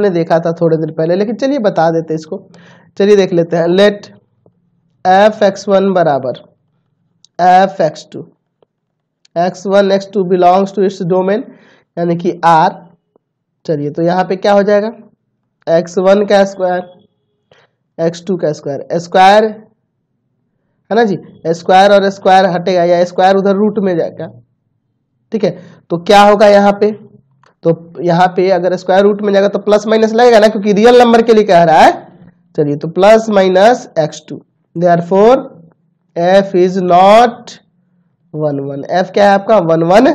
हमने देखा था थोड़े देर पहले, लेकिन चलिए बता देते इसको। चलिए देख लेते हैं। लेट एफ़ एक्स वन बराबर। F X two X one X two belongs to its domain यानी कि आर चलिए तो यहाँ पे क्या हो जाएगा? एक्स वन का स्क्वायर एक्स टू का स्क्वायर स्क्वायर है ना जी? स्क्वायर और स्क्वायर हटेगा या स्क्वायर उधर रूट में जाएगा। ठीक है? तो क्या होगा यहाँ पे? तो यहाँ पे अगर स्क्वायर रूट में जाएगा तो प्लस माइनस लगेगा ना, क्योंकि रियल नंबर के लिए कह रहा है। चलिए तो plus minus X two therefore F is not one one F क्या है आपका? वन वन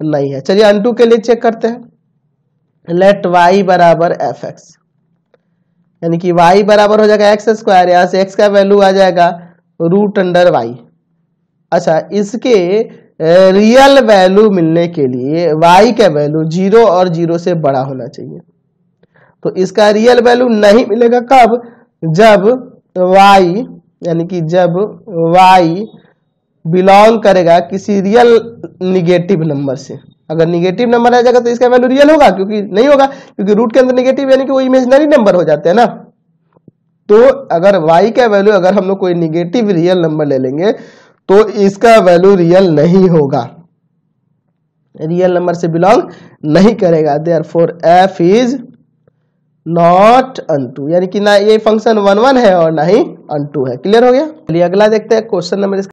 नहीं है। चलिए अन टू के लिए चेक करते हैं। लेट वाई बराबर एफ़ एक्स यानी कि वाई बराबर हो जाएगा एक्स स्क्वायर यहाँ से एक्स का वैल्यू आ जाएगा रूट अंडर वाई अच्छा इसके रियल वैल्यू मिलने के लिए वाई का वैल्यू ज़ीरो और ज़ीरो से बड़ा होना चाहिए। तो इसका रियल वैल्यू नहीं मिलेगा कब? जब वाई यानी कि जब वाई बिलोंग करेगा किसी रियल निगेटिव नंबर से। अगर निगेटिव नंबर आ जाएगा तो इसका वैल्यू रियल होगा, क्योंकि नहीं होगा, क्योंकि रूट के अंदर निगेटिव यानी कि वो इमेजनरी नंबर हो जाते हैं ना। तो अगर y का वैल्यू अगर हम लोग कोई निगेटिव रियल नंबर ले लेंगे तो इसका वैल्यू रियल नहीं होगा। रियल नंबर से बिलोंग नहीं करेगा। Therefore F is not onto यानी कि ना ये फ़ंक्शन वन वन है और ना ही अनटू है। क्लियर हो गया? चलिए अगला देखते हैं क्वेश्चन नंबर